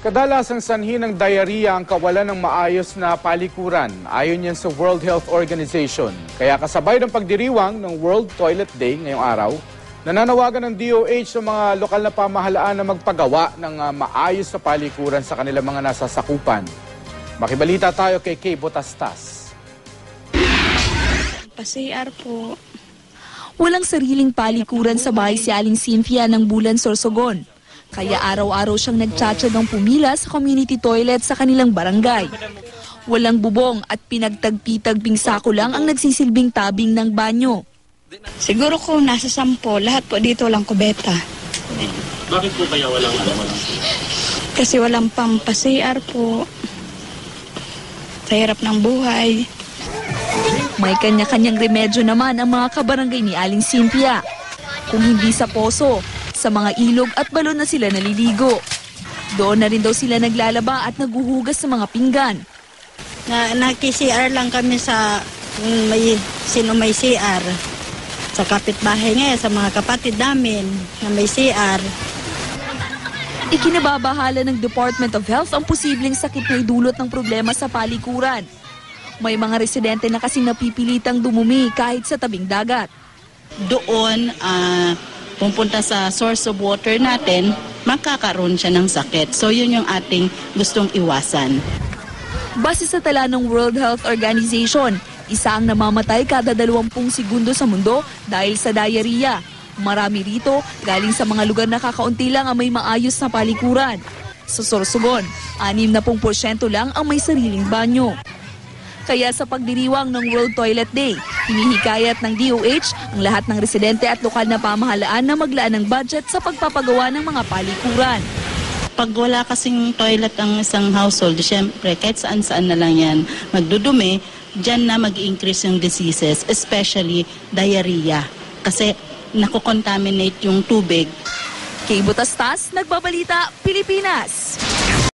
Kadalasang sanhi ng diarrhea ang kawalan ng maayos na palikuran ayon yan sa World Health Organization. Kaya kasabay ng pagdiriwang ng World Toilet Day ngayong araw, nananawagan ng DOH sa mga lokal na pamahalaan na magpagawa ng ah, maayos na palikuran sa kanilang mga nasasakupan. Makibalita tayo kay Kay Botastas. Pa-CR po. Walang sariling palikuran sa bahay si Aling Cynthia ng Bulan Sorsogon. Kaya araw-araw siyang nagtsatsagang pumila sa community toilet sa kanilang barangay. Walang bubong at pinagtagpi-tagping sako lang ang nagsisilbing tabing ng banyo. Siguro kung nasa sampo, lahat po dito walang kubeta. Bakit po kaya walang ano, walang Kasi walang pang pa-CR po. Sa hirap ng buhay. May kanya-kanyang remedyo naman ang mga kabarangay ni Aling Cynthia. Kung hindi sa poso, sa mga ilog at balon na sila naliligo. Doon na rin daw sila naglalaba at naguhugas sa mga pinggan. Na, naki-CR lang kami sa mm, may, sino may CR. Sa kapitbahay ngayon, sa mga kapatid namin na may CR. Ikinababahala ng Department of Health ang posibleng sakit na idulot ng problema sa palikuran. May mga residente na kasing napipilitang dumumi kahit sa tabing dagat. doon ah, pupunta sa source of water natin, magkakaroon siya ng sakit. So yun yung ating gustong iwasan. Base sa tala ng World Health Organization, isa ang namamatay kada 20 segundo sa mundo dahil sa diarrhea. Marami rito galing sa mga lugar na kakaunti lang ang may maayos na palikuran. Sa Sorsogon, 60% lang ang may sariling banyo. Kaya sa pagdiriwang ng World Toilet Day, hinihikayat ng DOH ang lahat ng residente at lokal na pamahalaan na maglaan ng budget sa pagpapagawa ng mga palikuran. Pag wala kasing toilet ang isang household, syempre kahit saan-saan na lang yan magdudumi, dyan na mag increase yung diseases, especially diarrhea. Kasi nakocontaminate yung tubig Kay Butastas, Nagbabalita, Pilipinas.